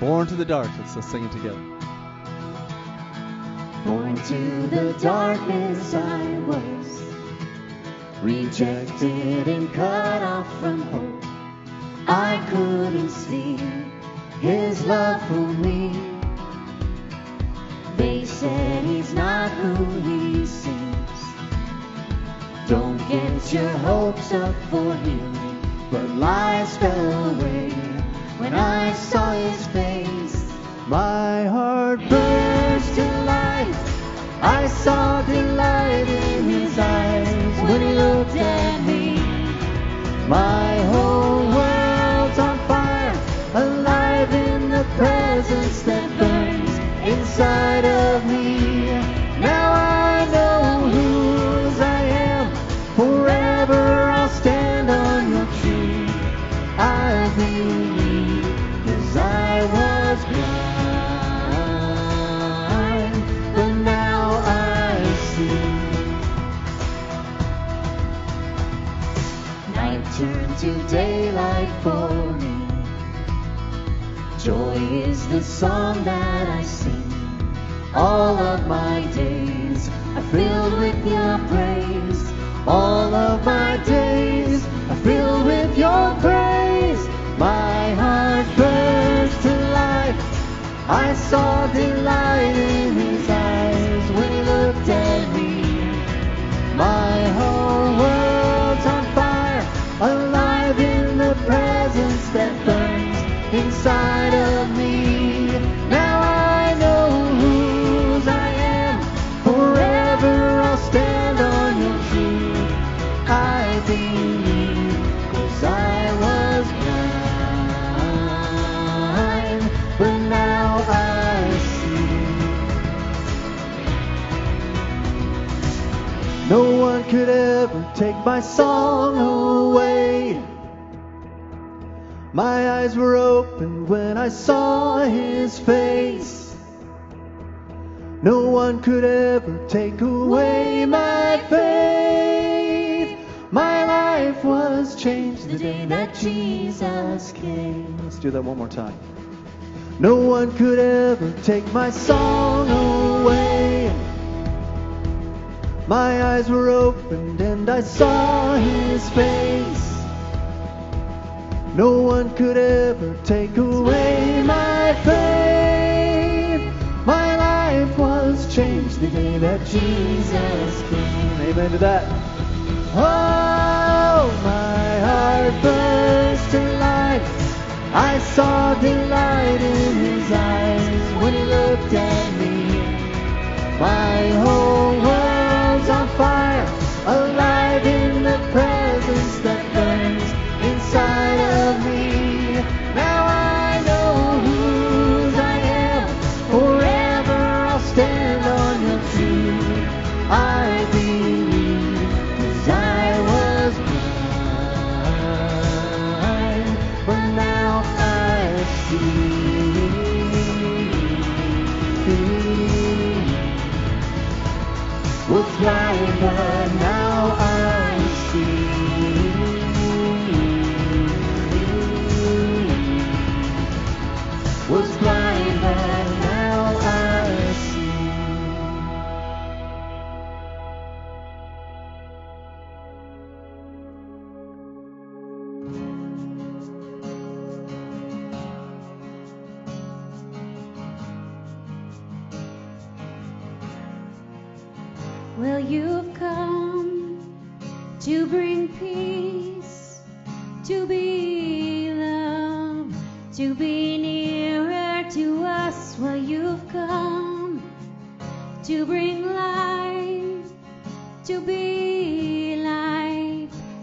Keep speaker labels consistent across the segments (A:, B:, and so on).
A: Born to the dark. Let's, let's sing it together.
B: Born to the darkness I was, rejected and cut off from hope. I couldn't see his love for me. They said he's not who he seems. Don't get your hopes up for healing, but lies fell away when I saw his face.
A: My heart
B: burst to life. I saw delight in his eyes when he looked at me. My whole world's on fire, alive in the presence that burns inside of me. Turned to daylight for me. Joy is the song that I sing. All of my days are filled with your praise. All of my inside of me. Now I know whose I am. Forever I'll stand on your truth. I believe, 'cause I was blind, but now I see.
A: No one could ever take my song away. My eyes were open when I saw his face. No one could ever take away my faith. My life was changed
B: The day that Jesus came.
A: Let's do that one more time. No one could ever take my song away. My eyes were opened and I saw his face. No one could ever take away my faith. My life was changed the day that Jesus came. Amen to that. Oh, my heart burst to life. I saw delight in his eyes when he looked at me. My whole world's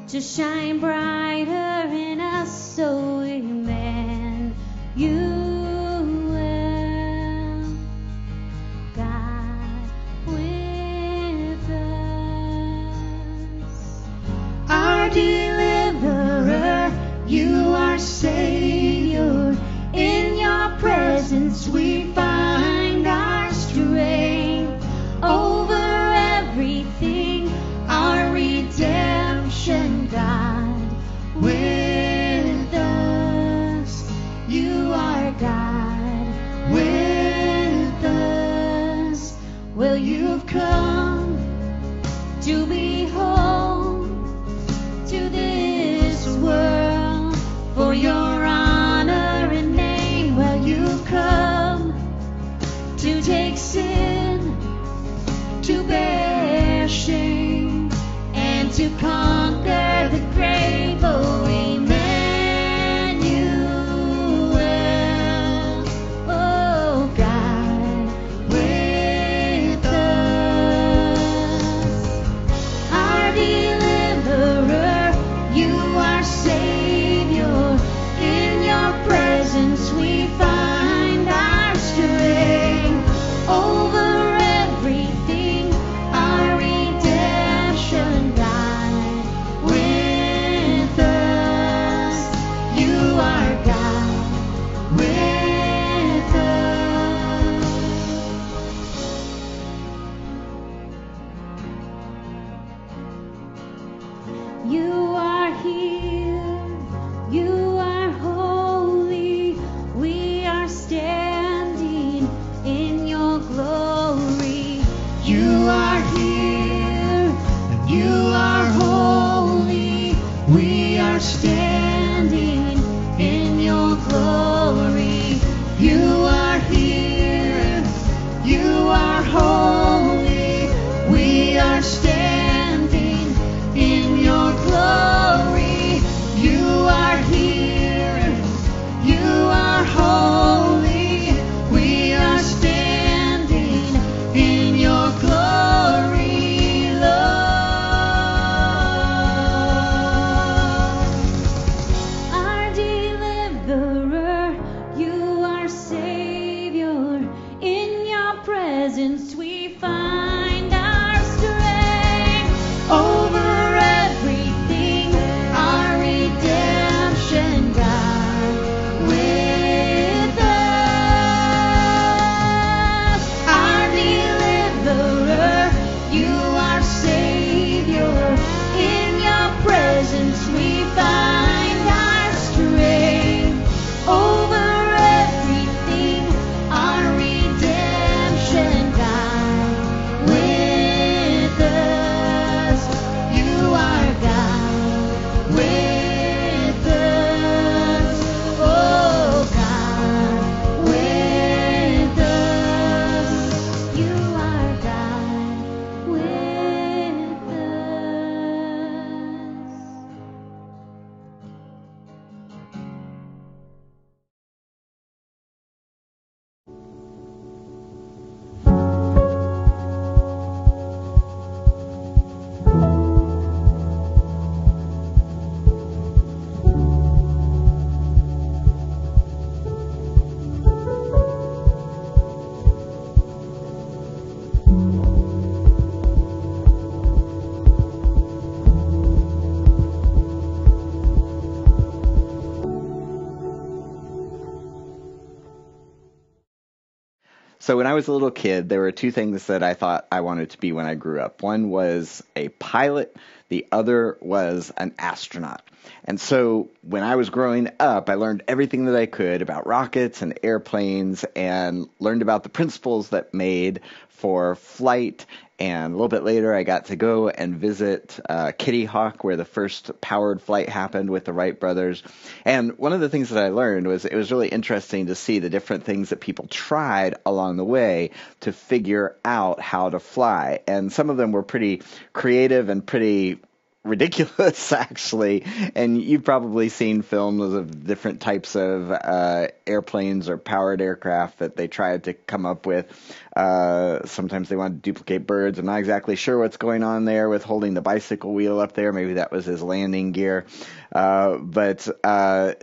B: to shine brighter in us. So, Amen. You we find
C: So when I was a little kid, there were two things that I thought I wanted to be when I grew up. One was a pilot, the other was an astronaut. And so when I was growing up, I learned everything that I could about rockets and airplanes and learned about the principles that made for flight. And a little bit later, I got to go and visit uh, Kitty Hawk, where the first powered flight happened with the Wright brothers. And one of the things that I learned was it was really interesting to see the different things that people tried along the way to figure out how to fly. And some of them were pretty creative and pretty ridiculous actually. And you've probably seen films of different types of uh, airplanes or powered aircraft that they tried to come up with. Uh, sometimes they wanted to duplicate birds. I'm not exactly sure what's going on there with holding the bicycle wheel up there. Maybe that was his landing gear. Uh, but uh,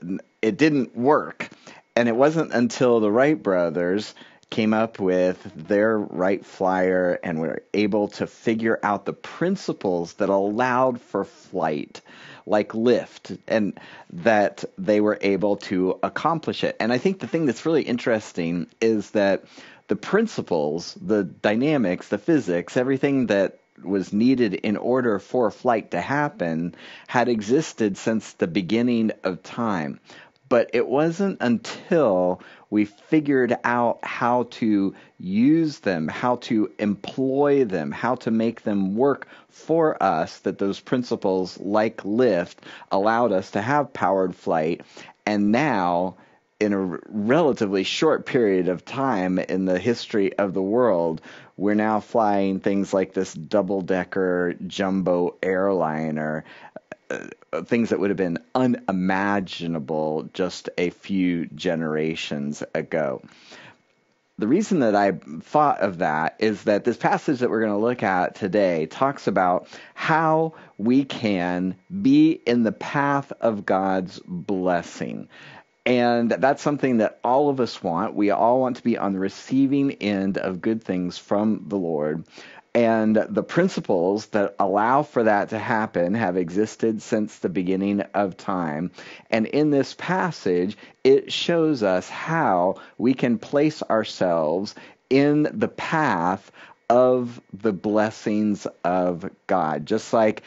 C: it didn't work. And it wasn't until the wright brothers came up with their Wright Flyer and were able to figure out the principles that allowed for flight, like lift, and that they were able to accomplish it. And I think the thing that's really interesting is that the principles, the dynamics, the physics, everything that was needed in order for flight to happen had existed since the beginning of time. But it wasn't until we figured out how to use them, how to employ them, how to make them work for us, that those principles, like lift, allowed us to have powered flight. And now, in a relatively short period of time in the history of the world, we're now flying things like this double decker jumbo airliner Uh, things that would have been unimaginable just a few generations ago. The reason that I thought of that is that this passage that we're going to look at today talks about how we can be in the path of God's blessing. And that's something that all of us want. We all want to be on the receiving end of good things from the Lord. And the principles that allow for that to happen have existed since the beginning of time. And in this passage, it shows us how we can place ourselves in the path of the blessings of God. Just like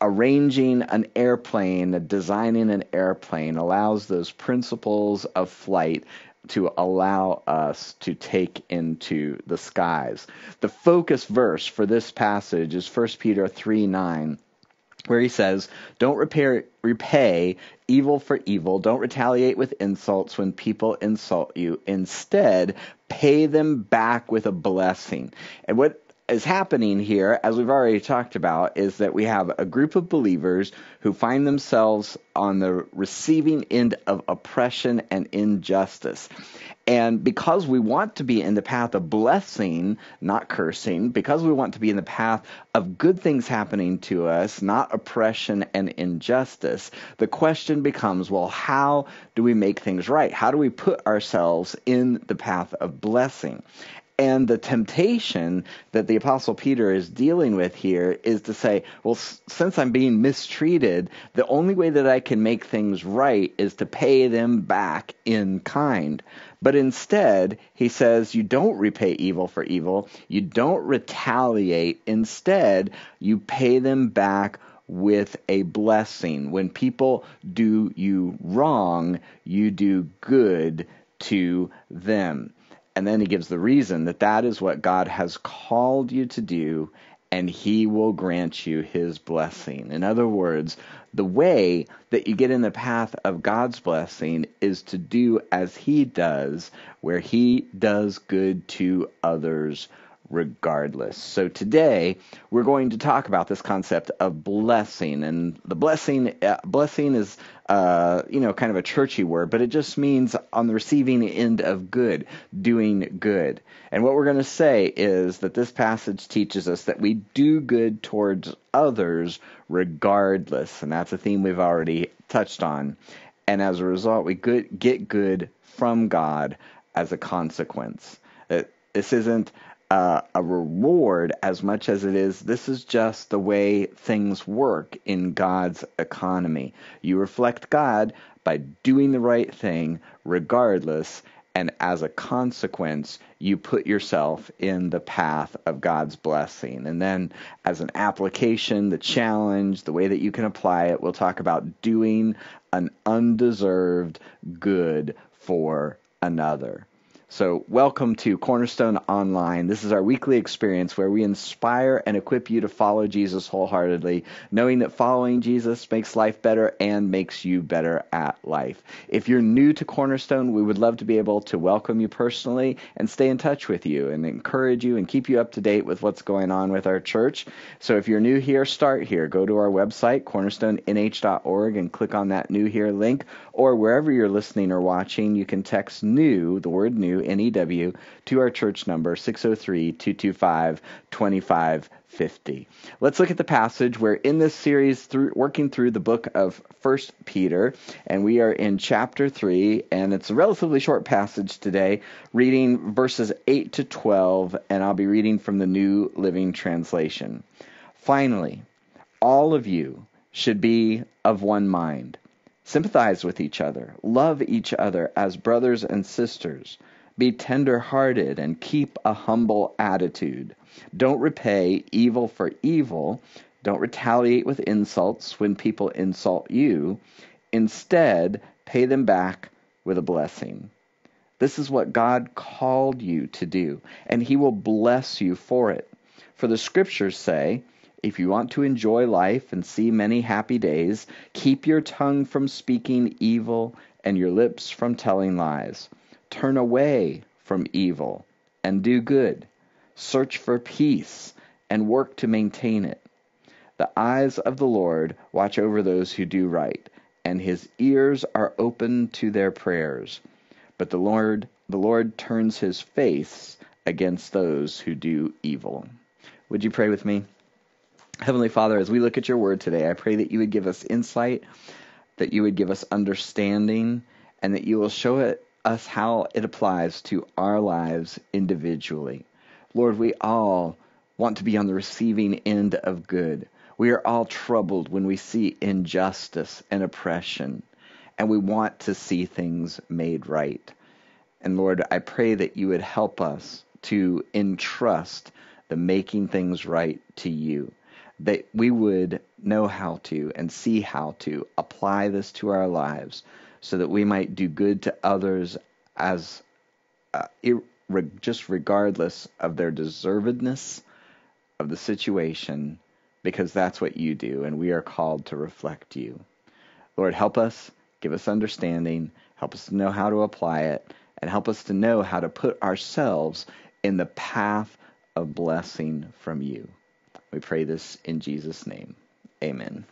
C: arranging an airplane, designing an airplane allows those principles of flight to allow us to take into the skies. The focus verse for this passage is 1 Peter 3 9, where he says, Don't repair, repay evil for evil. Don't retaliate with insults when people insult you. Instead, pay them back with a blessing. And what is happening here, as we've already talked about, is that we have a group of believers who find themselves on the receiving end of oppression and injustice. And because we want to be in the path of blessing, not cursing, because we want to be in the path of good things happening to us, not oppression and injustice, the question becomes well, how do we make things right? How do we put ourselves in the path of blessing? And the temptation that the Apostle Peter is dealing with here is to say, well, s- since I'm being mistreated, the only way that I can make things right is to pay them back in kind. But instead, he says, you don't repay evil for evil, you don't retaliate. Instead, you pay them back with a blessing. When people do you wrong, you do good to them. And then he gives the reason that that is what God has called you to do, and he will grant you his blessing. In other words, the way that you get in the path of God's blessing is to do as he does, where he does good to others regardless. So today we're going to talk about this concept of blessing, and the blessing uh, blessing is uh, you know kind of a churchy word, but it just means on the receiving end of good, doing good. And what we're going to say is that this passage teaches us that we do good towards others regardless, and that's a theme we've already touched on. And as a result, we good, get good from God as a consequence. This isn't uh, a reward as much as it is this is just the way things work in God's economy. You reflect God by doing the right thing regardless, and as a consequence, you put yourself in the path of God's blessing. And then, as an application, the challenge, the way that you can apply it, we'll talk about doing an undeserved good for another. So, welcome to Cornerstone Online. This is our weekly experience where we inspire and equip you to follow Jesus wholeheartedly, knowing that following Jesus makes life better and makes you better at life. If you're new to Cornerstone, we would love to be able to welcome you personally and stay in touch with you and encourage you and keep you up to date with what's going on with our church. So, if you're new here, start here. Go to our website, cornerstonenh.org, and click on that new here link. Or wherever you're listening or watching, you can text new, the word new, NEW, to our church number, 603 225 2550. Let's look at the passage. We're in this series through, working through the book of First Peter, and we are in chapter 3, and it's a relatively short passage today, reading verses 8 to 12, and I'll be reading from the New Living Translation. Finally, all of you should be of one mind. Sympathize with each other. Love each other as brothers and sisters. Be tender hearted and keep a humble attitude. Don't repay evil for evil. Don't retaliate with insults when people insult you. Instead, pay them back with a blessing. This is what God called you to do, and He will bless you for it. For the scriptures say, if you want to enjoy life and see many happy days, keep your tongue from speaking evil and your lips from telling lies. Turn away from evil and do good. Search for peace and work to maintain it. The eyes of the Lord watch over those who do right, and his ears are open to their prayers. But the Lord, the Lord turns his face against those who do evil. Would you pray with me? Heavenly Father, as we look at your word today, I pray that you would give us insight, that you would give us understanding, and that you will show it, us how it applies to our lives individually. Lord, we all want to be on the receiving end of good. We are all troubled when we see injustice and oppression, and we want to see things made right. And Lord, I pray that you would help us to entrust the making things right to you that we would know how to and see how to apply this to our lives so that we might do good to others as uh, ir- just regardless of their deservedness of the situation because that's what you do and we are called to reflect you. Lord, help us, give us understanding, help us to know how to apply it, and help us to know how to put ourselves in the path of blessing from you. We pray this in Jesus' name. Amen.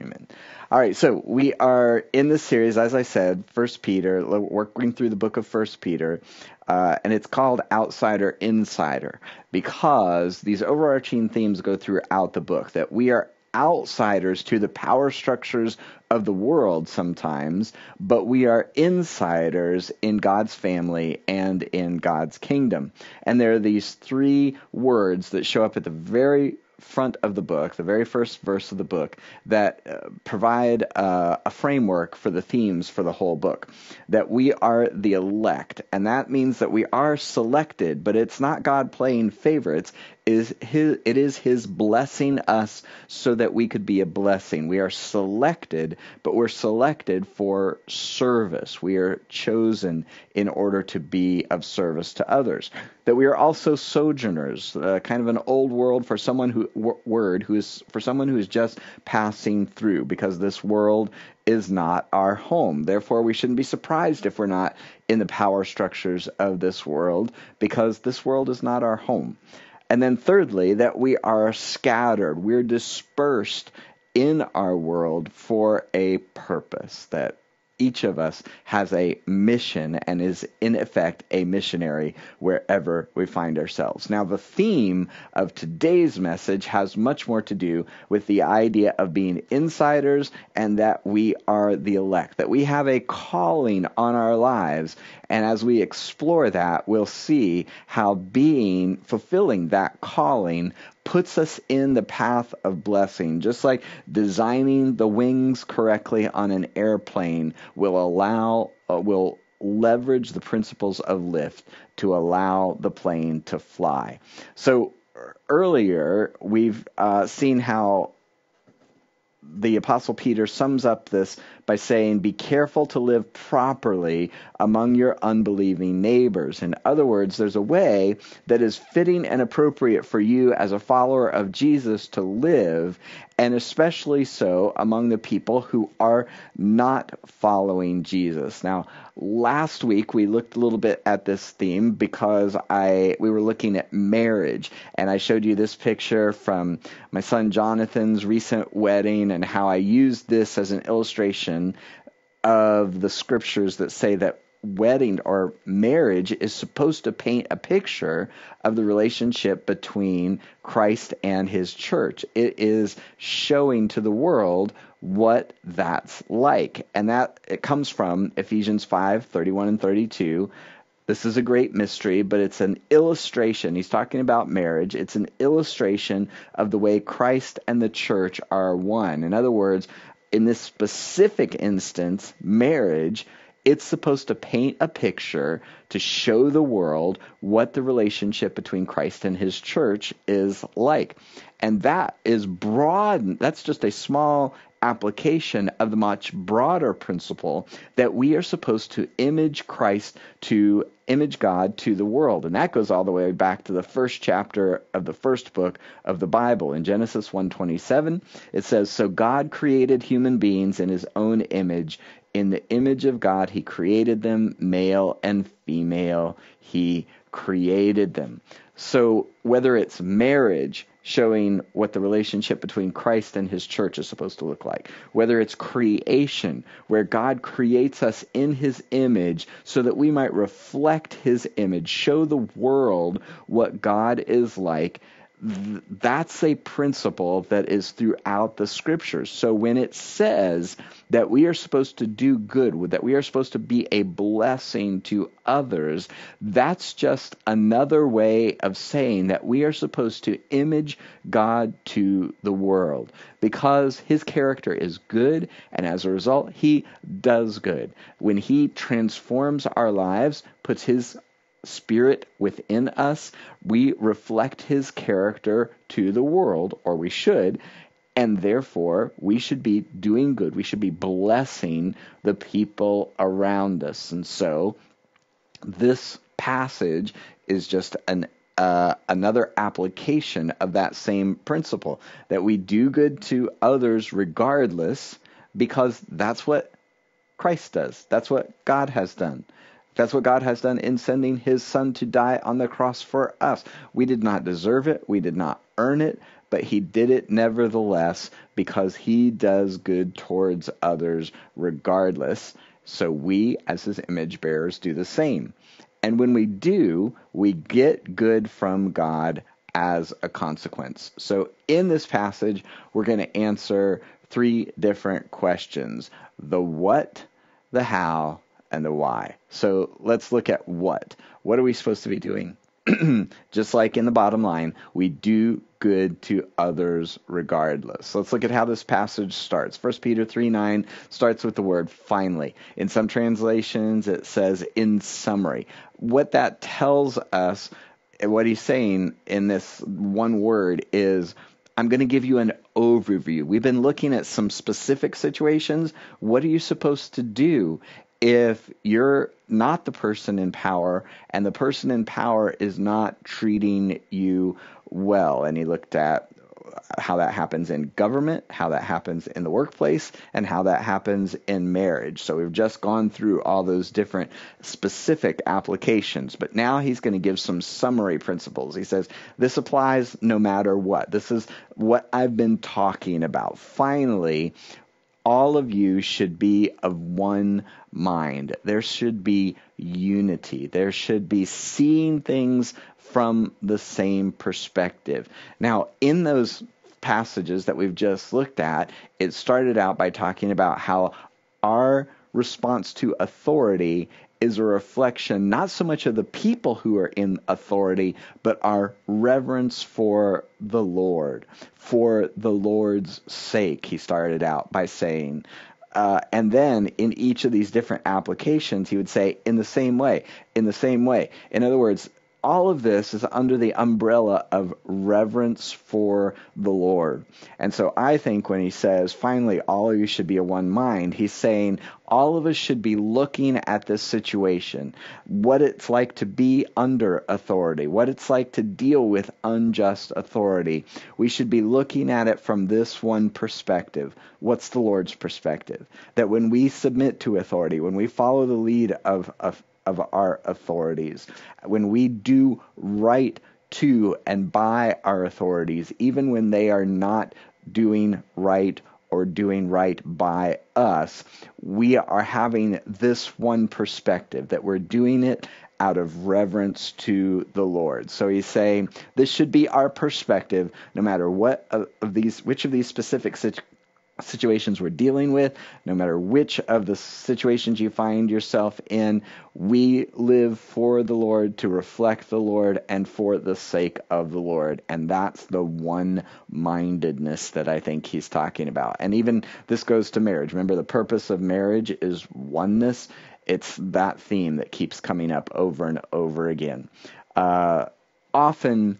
C: Amen. All right, so we are in this series, as I said, First Peter, working through the book of First Peter, uh, and it's called Outsider Insider because these overarching themes go throughout the book that we are outsiders to the power structures of the world sometimes, but we are insiders in God's family and in God's kingdom. And there are these three words that show up at the very front of the book, the very first verse of the book, that uh, provide uh, a framework for the themes for the whole book. That we are the elect, and that means that we are selected, but it's not God playing favorites. Is his, it is His blessing us so that we could be a blessing. We are selected, but we're selected for service. We are chosen in order to be of service to others. That we are also sojourners, uh, kind of an old world for someone who w- word who is for someone who is just passing through, because this world is not our home. Therefore, we shouldn't be surprised if we're not in the power structures of this world, because this world is not our home. And then, thirdly, that we are scattered, we're dispersed in our world for a purpose, that each of us has a mission and is in effect a missionary wherever we find ourselves. Now, the theme of today's message has much more to do with the idea of being insiders and that we are the elect, that we have a calling on our lives. And as we explore that, we'll see how being, fulfilling that calling puts us in the path of blessing. Just like designing the wings correctly on an airplane will allow, uh, will leverage the principles of lift to allow the plane to fly. So earlier, we've uh, seen how the Apostle Peter sums up this by saying, Be careful to live properly among your unbelieving neighbors. In other words, there's a way that is fitting and appropriate for you as a follower of Jesus to live, and especially so among the people who are not following Jesus. Now, last week we looked a little bit at this theme because I we were looking at marriage and I showed you this picture from my son Jonathan's recent wedding and how I used this as an illustration of the scriptures that say that wedding or marriage is supposed to paint a picture of the relationship between Christ and his church. It is showing to the world what that's like. And that it comes from Ephesians 5, 31 and 32. This is a great mystery, but it's an illustration. He's talking about marriage. It's an illustration of the way Christ and the church are one. In other words, in this specific instance, marriage it's supposed to paint a picture to show the world what the relationship between Christ and his church is like. And that is broad. That's just a small application of the much broader principle that we are supposed to image Christ to image God to the world. And that goes all the way back to the first chapter of the first book of the Bible. In Genesis 1:27, it says, "So God created human beings in his own image, in the image of God, He created them, male and female, He created them. So, whether it's marriage, showing what the relationship between Christ and His church is supposed to look like, whether it's creation, where God creates us in His image so that we might reflect His image, show the world what God is like, that's a principle that is throughout the scriptures. So when it says that we are supposed to do good, that we are supposed to be a blessing to others, that's just another way of saying that we are supposed to image God to the world because his character is good and as a result he does good. When he transforms our lives, puts his Spirit within us, we reflect His character to the world, or we should, and therefore we should be doing good. We should be blessing the people around us. And so this passage is just an uh, another application of that same principle that we do good to others regardless because that's what Christ does. That's what God has done. That's what God has done in sending his son to die on the cross for us. We did not deserve it. We did not earn it, but he did it nevertheless because he does good towards others regardless. So we, as his image bearers, do the same. And when we do, we get good from God as a consequence. So in this passage, we're going to answer three different questions the what, the how, and the why. So let's look at what. What are we supposed to be doing? Just like in the bottom line, we do good to others regardless. Let's look at how this passage starts. 1 Peter 3 9 starts with the word finally. In some translations, it says in summary. What that tells us, what he's saying in this one word is I'm going to give you an overview. We've been looking at some specific situations. What are you supposed to do if you're not the person in power and the person in power is not treating you well. And he looked at how that happens in government, how that happens in the workplace, and how that happens in marriage. So we've just gone through all those different specific applications, but now he's going to give some summary principles. He says, This applies no matter what. This is what I've been talking about. Finally, all of you should be of one mind. There should be unity. There should be seeing things from the same perspective. Now, in those passages that we've just looked at, it started out by talking about how our response to authority is a reflection not so much of the people who are in authority, but our reverence for the Lord, for the Lord's sake. He started out by saying, uh, and then in each of these different applications, he would say, in the same way, in the same way. In other words, all of this is under the umbrella of reverence for the Lord. And so I think when he says, finally, all of you should be of one mind, he's saying all of us should be looking at this situation, what it's like to be under authority, what it's like to deal with unjust authority. We should be looking at it from this one perspective. What's the Lord's perspective? That when we submit to authority, when we follow the lead of, of of our authorities. When we do right to and by our authorities, even when they are not doing right or doing right by us, we are having this one perspective that we're doing it out of reverence to the Lord. So he's saying this should be our perspective no matter what of these which of these specific situations we're dealing with, no matter which of the situations you find yourself in, we live for the Lord to reflect the Lord and for the sake of the Lord. And that's the one mindedness that I think he's talking about. And even this goes to marriage. Remember, the purpose of marriage is oneness. It's that theme that keeps coming up over and over again. Uh, often,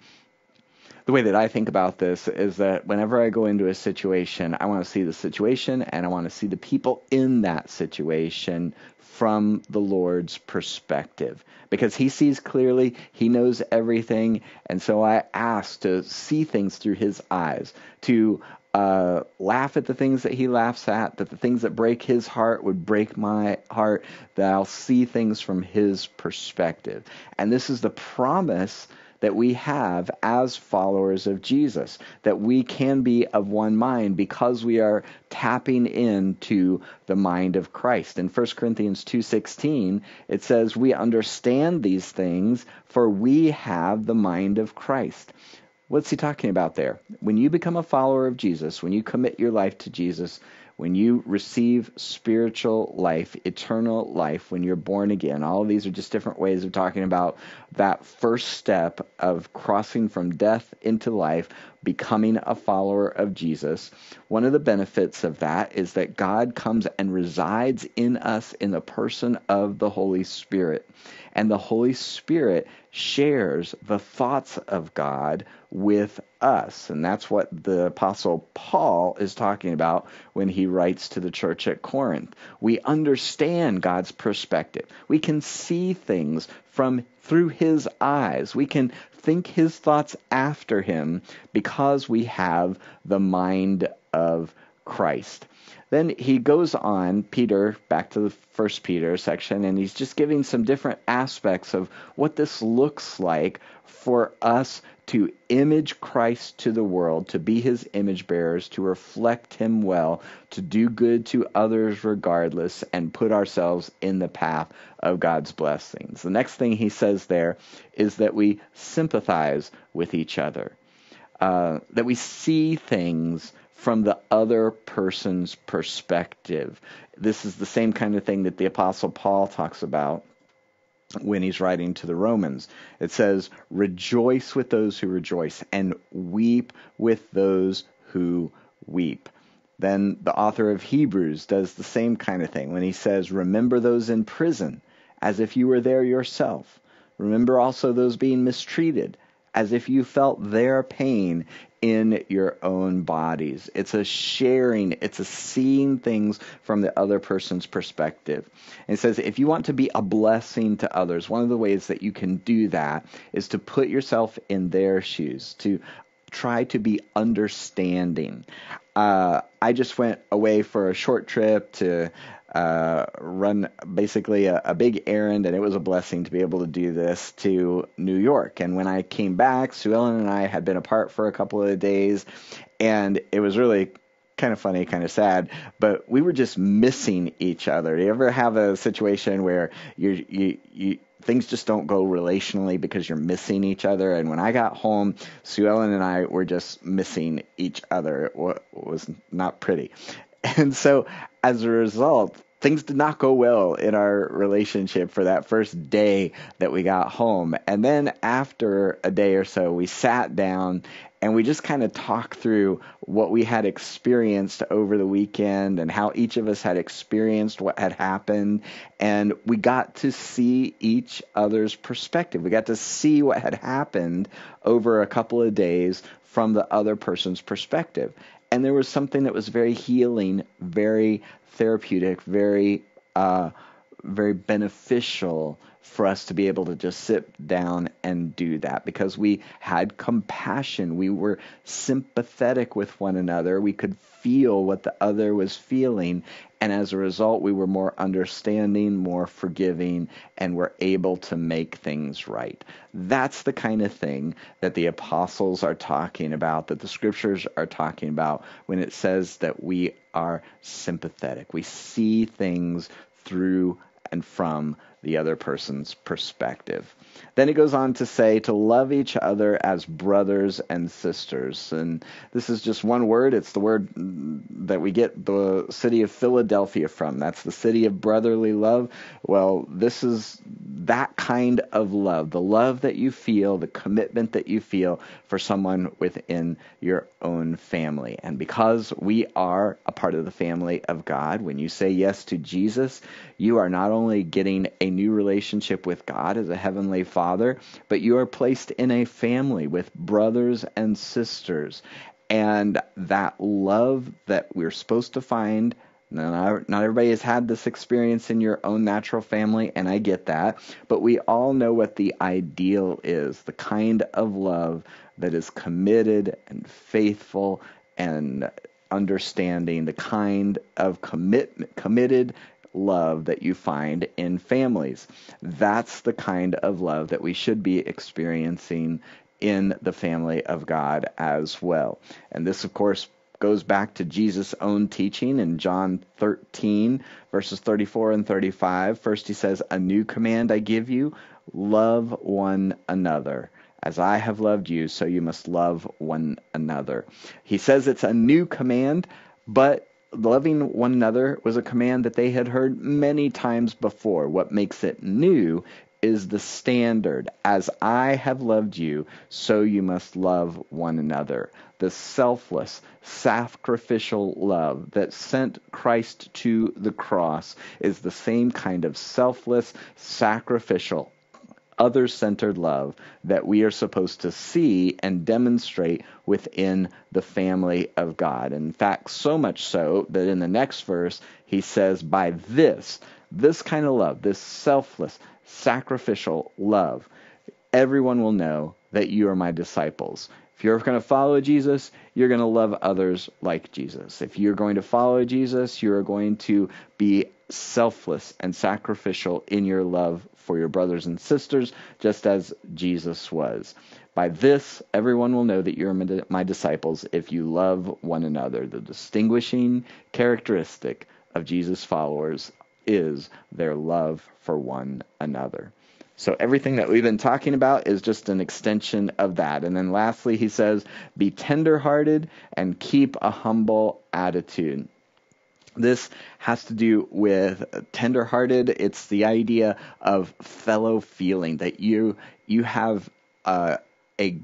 C: the way that I think about this is that whenever I go into a situation, I want to see the situation and I want to see the people in that situation from the Lord's perspective because he sees clearly, he knows everything, and so I ask to see things through his eyes, to uh, laugh at the things that he laughs at, that the things that break his heart would break my heart, that I'll see things from his perspective. And this is the promise that we have as followers of Jesus, that we can be of one mind because we are tapping into the mind of Christ. In 1 Corinthians 2:16, it says, "We understand these things, for we have the mind of Christ." What's he talking about there? When you become a follower of Jesus, when you commit your life to Jesus, when you receive spiritual life, eternal life, when you're born again, all of these are just different ways of talking about that first step of crossing from death into life. Becoming a follower of Jesus, one of the benefits of that is that God comes and resides in us in the person of the Holy Spirit. And the Holy Spirit shares the thoughts of God with us. And that's what the Apostle Paul is talking about when he writes to the church at Corinth. We understand God's perspective. We can see things from through his eyes. We can think his thoughts after him because we have the mind of Christ. Then he goes on, Peter, back to the first Peter section, and he's just giving some different aspects of what this looks like for us to image Christ to the world, to be his image bearers, to reflect him well, to do good to others regardless, and put ourselves in the path of God's blessings. The next thing he says there is that we sympathize with each other, uh, that we see things from the other person's perspective. This is the same kind of thing that the Apostle Paul talks about when he's writing to the Romans. It says, Rejoice with those who rejoice, and weep with those who weep. Then the author of Hebrews does the same kind of thing when he says, Remember those in prison as if you were there yourself. Remember also those being mistreated as if you felt their pain in your own bodies. It's a sharing, it's a seeing things from the other person's perspective. And it says if you want to be a blessing to others, one of the ways that you can do that is to put yourself in their shoes, to try to be understanding. Uh, I just went away for a short trip to uh, run basically a, a, big errand, and it was a blessing to be able to do this to New York. And when I came back, Sue Ellen and I had been apart for a couple of days, and it was really kind of funny, kind of sad, but we were just missing each other. Do you ever have a situation where you you you things just don't go relationally because you're missing each other? And when I got home, Sue Ellen and I were just missing each other. It was not pretty. And so as a result, things did not go well in our relationship for that first day that we got home. And then after a day or so, we sat down and we just kind of talked through what we had experienced over the weekend and how each of us had experienced what had happened. And we got to see each other's perspective. We got to see what had happened over a couple of days from the other person's perspective and there was something that was very healing, very therapeutic, very uh, very beneficial for us to be able to just sit down and do that because we had compassion. We were sympathetic with one another. We could feel what the other was feeling. And as a result, we were more understanding, more forgiving, and were able to make things right. That's the kind of thing that the apostles are talking about, that the scriptures are talking about when it says that we are sympathetic. We see things through and from the other person's perspective. Then it goes on to say to love each other as brothers and sisters. And this is just one word. It's the word that we get the city of Philadelphia from. That's the city of brotherly love. Well, this is that kind of love, the love that you feel, the commitment that you feel for someone within your own family. And because we are a part of the family of God, when you say yes to Jesus, you are not only getting a new relationship with God as a heavenly Father, but you are placed in a family with brothers and sisters. And that love that we're supposed to find not, not everybody has had this experience in your own natural family, and I get that. But we all know what the ideal is the kind of love that is committed and faithful and understanding, the kind of commit, committed love that you find in families. That's the kind of love that we should be experiencing in the family of God as well. And this, of course, goes back to Jesus' own teaching in John 13, verses 34 and 35. First, he says, A new command I give you love one another. As I have loved you, so you must love one another. He says it's a new command, but loving one another was a command that they had heard many times before. What makes it new is the standard. As I have loved you, so you must love one another. The selfless, sacrificial love that sent Christ to the cross is the same kind of selfless, sacrificial, other centered love that we are supposed to see and demonstrate within the family of God. In fact, so much so that in the next verse, he says, By this, this kind of love, this selfless, sacrificial love, everyone will know that you are my disciples. If you're going to follow Jesus, you're going to love others like Jesus. If you're going to follow Jesus, you're going to be selfless and sacrificial in your love for your brothers and sisters, just as Jesus was. By this, everyone will know that you're my disciples if you love one another. The distinguishing characteristic of Jesus' followers is their love for one another. So everything that we've been talking about is just an extension of that. And then lastly, he says, be tenderhearted and keep a humble attitude. This has to do with tenderhearted. It's the idea of fellow feeling that you you have uh, a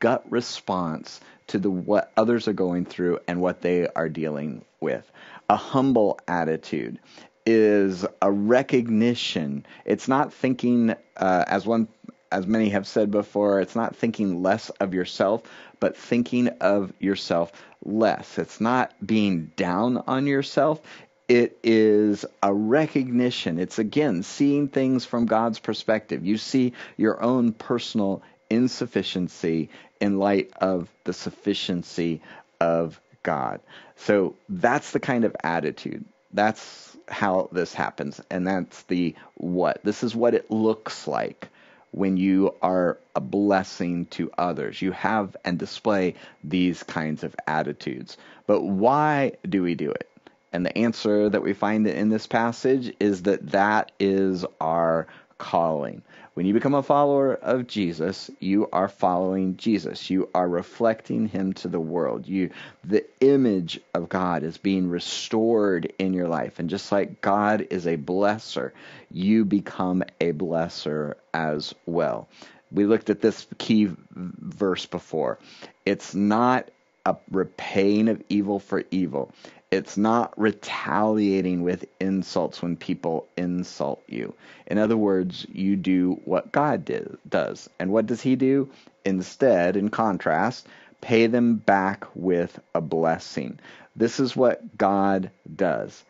C: gut response to the what others are going through and what they are dealing with. A humble attitude is a recognition. It's not thinking, uh, as one, as many have said before, it's not thinking less of yourself, but thinking of yourself less. It's not being down on yourself. It is a recognition. It's again seeing things from God's perspective. You see your own personal insufficiency in light of the sufficiency of God. So that's the kind of attitude. That's how this happens, and that's the what. This is what it looks like when you are a blessing to others. You have and display these kinds of attitudes. But why do we do it? And the answer that we find in this passage is that that is our calling. When you become a follower of Jesus, you are following Jesus. You are reflecting him to the world. You the image of God is being restored in your life. And just like God is a blesser, you become a blesser as well. We looked at this key verse before. It's not a repaying of evil for evil. It's not retaliating with insults when people insult you. In other words, you do what God did, does. And what does He do? Instead, in contrast, pay them back with a blessing. This is what God does.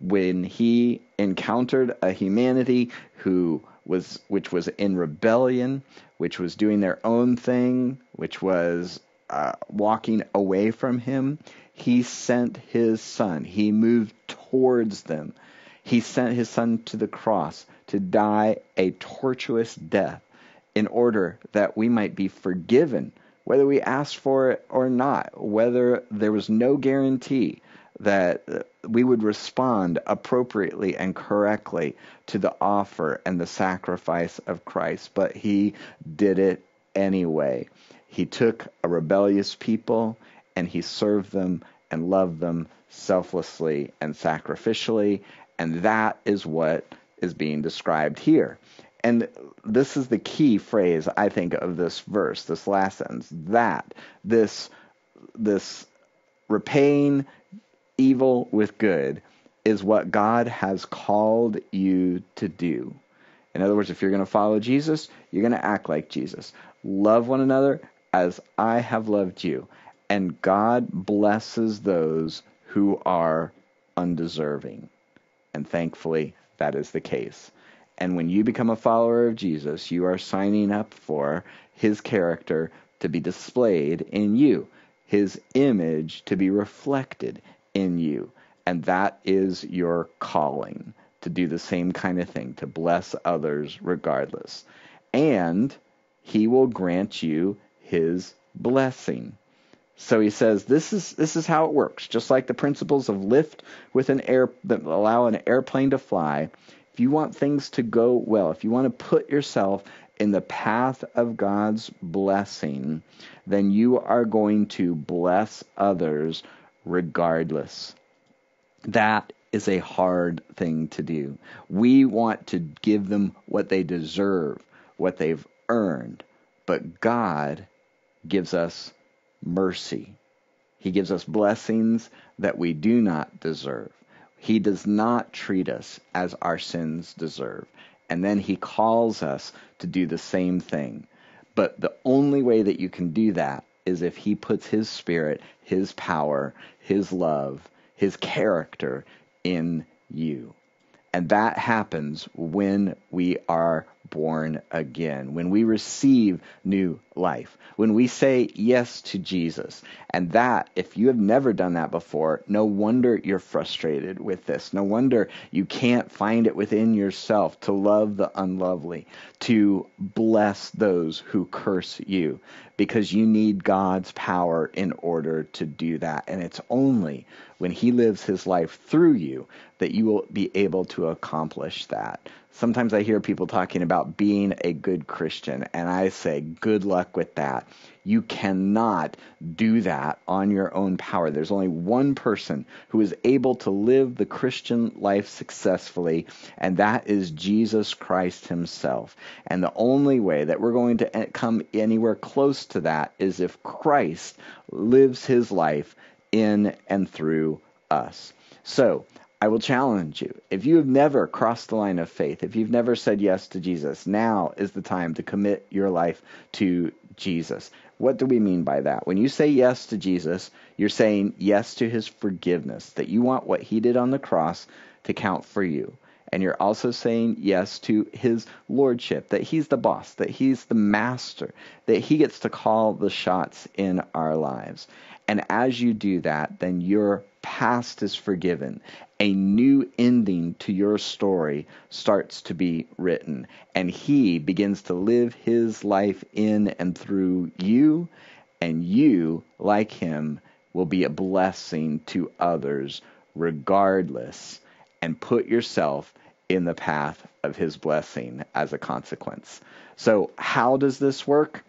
C: When He encountered a humanity who was which was in rebellion, which was doing their own thing, which was uh, walking away from him, he sent his son. He moved towards them. He sent his son to the cross to die a tortuous death in order that we might be forgiven, whether we asked for it or not, whether there was no guarantee that we would respond appropriately and correctly to the offer and the sacrifice of Christ. But he did it anyway. He took a rebellious people and he served them and loved them selflessly and sacrificially. And that is what is being described here. And this is the key phrase, I think, of this verse, this last sentence. That, this, this repaying evil with good is what God has called you to do. In other words, if you're going to follow Jesus, you're going to act like Jesus. Love one another as I have loved you. And God blesses those who are undeserving. And thankfully, that is the case. And when you become a follower of Jesus, you are signing up for his character to be displayed in you, his image to be reflected in you. And that is your calling to do the same kind of thing, to bless others regardless. And he will grant you his blessing. So he says this is this is how it works. Just like the principles of lift with an air that allow an airplane to fly. If you want things to go well, if you want to put yourself in the path of God's blessing, then you are going to bless others regardless. That is a hard thing to do. We want to give them what they deserve, what they've earned. But God gives us mercy. He gives us blessings that we do not deserve. He does not treat us as our sins deserve. And then he calls us to do the same thing. But the only way that you can do that is if he puts his spirit, his power, his love, his character in you. And that happens when we are born again, when we receive new life, when we say yes to Jesus. And that, if you have never done that before, no wonder you're frustrated with this. No wonder you can't find it within yourself to love the unlovely, to bless those who curse you, because you need God's power in order to do that. And it's only when He lives His life through you that you will be able to accomplish that. Sometimes I hear people talking about being a good Christian, and I say, good luck with that. You cannot do that on your own power. There's only one person who is able to live the Christian life successfully, and that is Jesus Christ Himself. And the only way that we're going to come anywhere close to that is if Christ lives His life in and through us. So, I will challenge you. If you have never crossed the line of faith, if you've never said yes to Jesus, now is the time to commit your life to Jesus. What do we mean by that? When you say yes to Jesus, you're saying yes to his forgiveness, that you want what he did on the cross to count for you. And you're also saying yes to his lordship, that he's the boss, that he's the master, that he gets to call the shots in our lives. And as you do that, then your past is forgiven. A new ending to your story starts to be written. And he begins to live his life in and through you. And you, like him, will be a blessing to others regardless. And put yourself in the path of his blessing as a consequence. So, how does this work?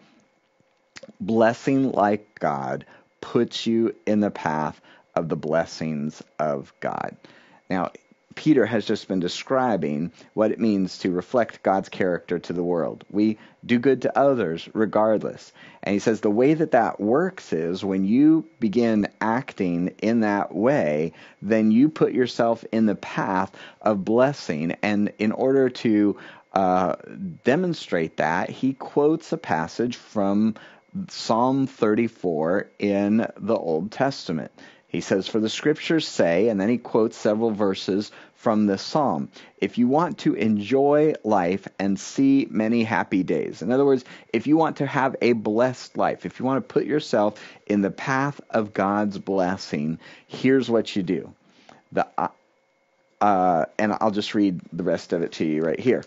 C: Blessing like God puts you in the path of the blessings of God. Now, Peter has just been describing what it means to reflect God's character to the world. We do good to others regardless. And he says the way that that works is when you begin acting in that way, then you put yourself in the path of blessing. And in order to uh, demonstrate that, he quotes a passage from Psalm 34 in the Old Testament. He says, For the scriptures say, and then he quotes several verses from this psalm. If you want to enjoy life and see many happy days, in other words, if you want to have a blessed life, if you want to put yourself in the path of God's blessing, here's what you do. The, uh, uh, and I'll just read the rest of it to you right here.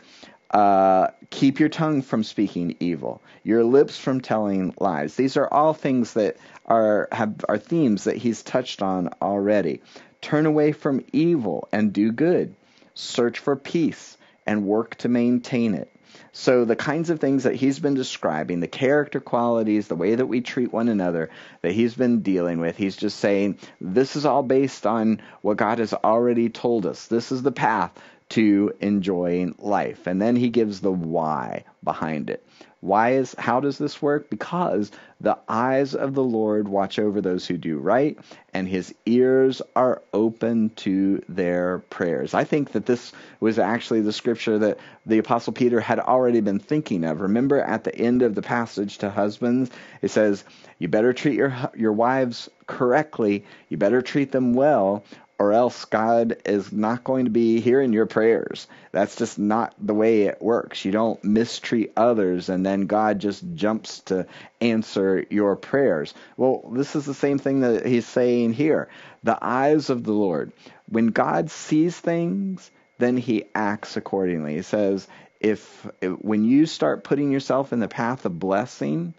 C: Uh, keep your tongue from speaking evil, your lips from telling lies. These are all things that are have are themes that he's touched on already. Turn away from evil and do good. Search for peace and work to maintain it. So the kinds of things that he's been describing, the character qualities, the way that we treat one another, that he's been dealing with, he's just saying this is all based on what God has already told us. This is the path to enjoying life. And then he gives the why behind it. Why is how does this work? Because the eyes of the Lord watch over those who do right, and his ears are open to their prayers. I think that this was actually the scripture that the apostle Peter had already been thinking of. Remember at the end of the passage to husbands, it says, "You better treat your your wives correctly. You better treat them well, or else God is not going to be hearing your prayers. That's just not the way it works. You don't mistreat others and then God just jumps to answer your prayers. Well, this is the same thing that he's saying here. The eyes of the Lord. When God sees things, then he acts accordingly. He says, if, when you start putting yourself in the path of blessing,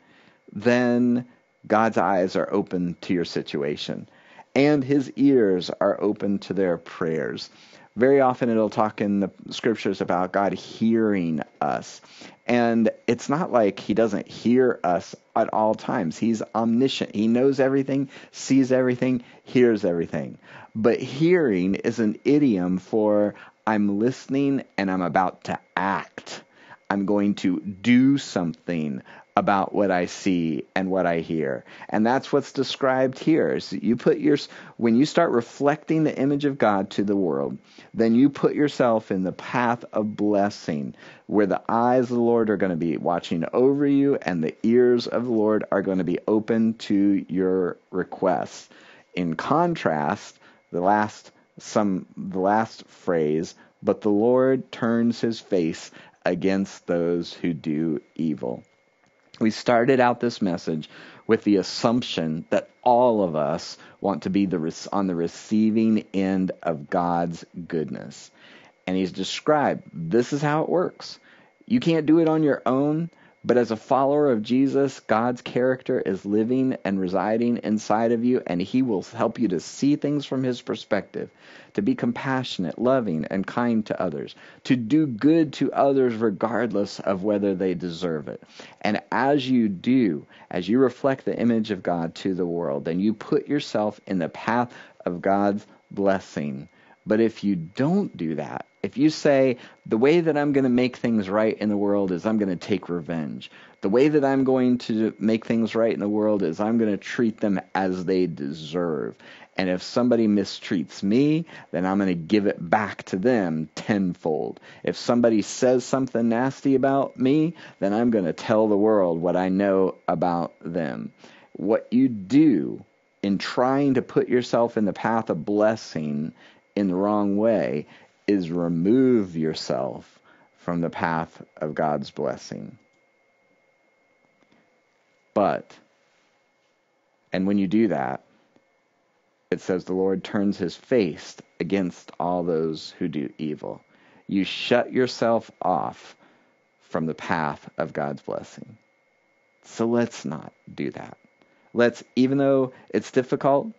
C: then God's eyes are open to your situation and his ears are open to their prayers. Very often it'll talk in the scriptures about God hearing us. And it's not like he doesn't hear us at all times. He's omniscient. He knows everything, sees everything, hears everything. But hearing is an idiom for I'm listening and I'm about to act. I'm going to do something about what I see and what I hear. And that's what's described here. Is you put your when you start reflecting the image of God to the world, then you put yourself in the path of blessing where the eyes of the Lord are going to be watching over you and the ears of the Lord are going to be open to your requests. In contrast, the last some the last phrase, but the Lord turns his face against those who do evil. We started out this message with the assumption that all of us want to be the, on the receiving end of God's goodness. And he's described this is how it works. You can't do it on your own. But as a follower of Jesus, God's character is living and residing inside of you, and He will help you to see things from His perspective, to be compassionate, loving, and kind to others, to do good to others regardless of whether they deserve it. And as you do, as you reflect the image of God to the world, then you put yourself in the path of God's blessing. But if you don't do that, if you say, the way that I'm going to make things right in the world is I'm going to take revenge, the way that I'm going to make things right in the world is I'm going to treat them as they deserve. And if somebody mistreats me, then I'm going to give it back to them tenfold. If somebody says something nasty about me, then I'm going to tell the world what I know about them. What you do in trying to put yourself in the path of blessing in the wrong way is remove yourself from the path of God's blessing. But, and when you do that, it says the Lord turns his face against all those who do evil. You shut yourself off from the path of God's blessing. So let's not do that. Let's, even though it's difficult,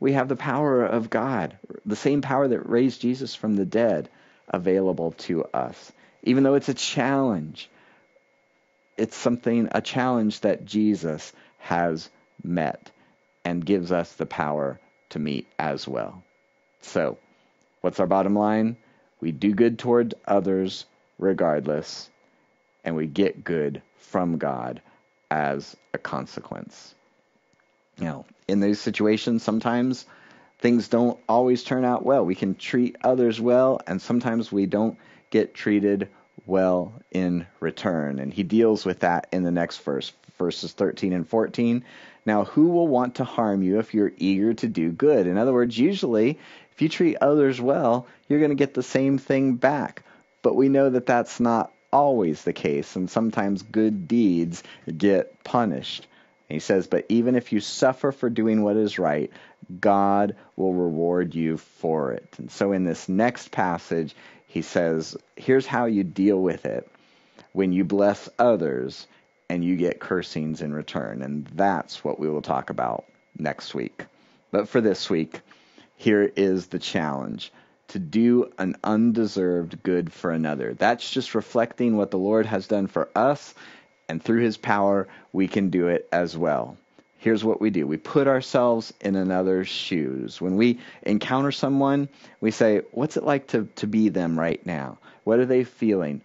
C: we have the power of God, the same power that raised Jesus from the dead, available to us. Even though it's a challenge, it's something, a challenge that Jesus has met and gives us the power to meet as well. So, what's our bottom line? We do good toward others regardless, and we get good from God as a consequence. Know, in those situations, sometimes things don't always turn out well. We can treat others well, and sometimes we don't get treated well in return. And he deals with that in the next verse, verses 13 and 14. Now, who will want to harm you if you're eager to do good? In other words, usually, if you treat others well, you're going to get the same thing back. But we know that that's not always the case, and sometimes good deeds get punished. He says, But even if you suffer for doing what is right, God will reward you for it. And so in this next passage, he says, Here's how you deal with it when you bless others and you get cursings in return. And that's what we will talk about next week. But for this week, here is the challenge to do an undeserved good for another. That's just reflecting what the Lord has done for us and through his power, we can do it as well. Here's what we do we put ourselves in another's shoes. When we encounter someone, we say, What's it like to, to be them right now? What are they feeling?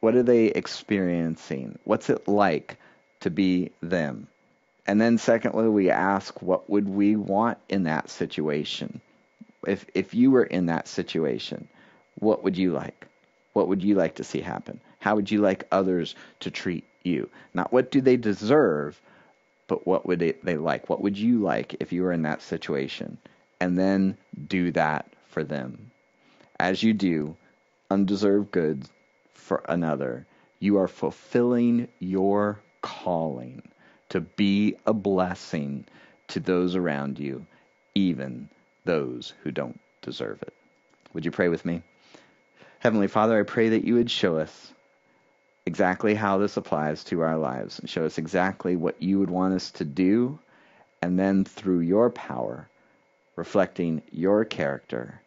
C: What are they experiencing? What's it like to be them? And then, secondly, we ask, What would we want in that situation? If, if you were in that situation, what would you like? What would you like to see happen? How would you like others to treat you. Not what do they deserve, but what would they, they like? What would you like if you were in that situation? And then do that for them. As you do undeserved goods for another, you are fulfilling your calling to be a blessing to those around you, even those who don't deserve it. Would you pray with me? Heavenly Father, I pray that you would show us exactly how this applies to our lives and show us exactly what you would want us to do, and then through your power, reflecting your character,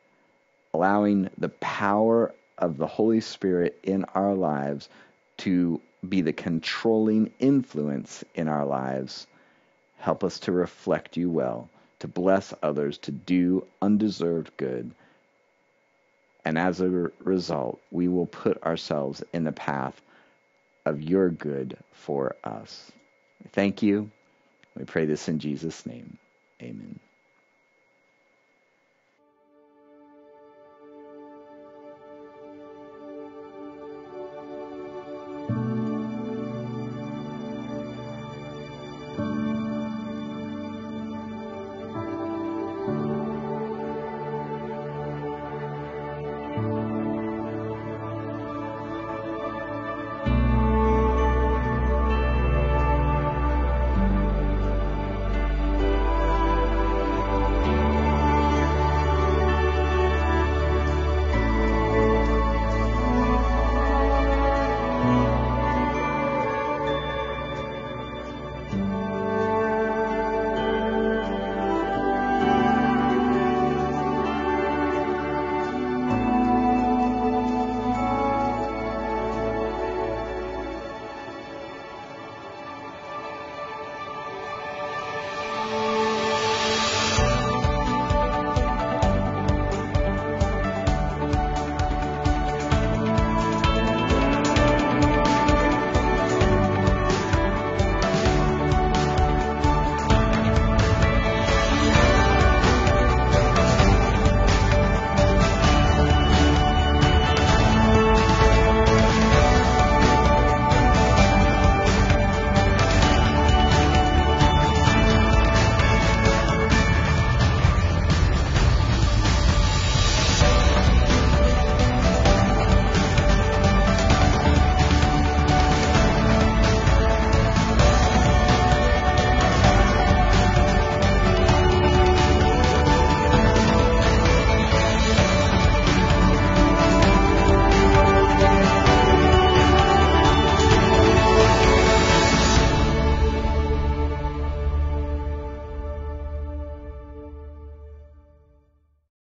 C: allowing the power of the Holy Spirit in our lives to be the controlling influence in our lives. Help us to reflect you well to bless others, to do undeserved good. And as a result, we will put ourselves in the path of your good for us. Thank you. We pray this in Jesus' name. Amen.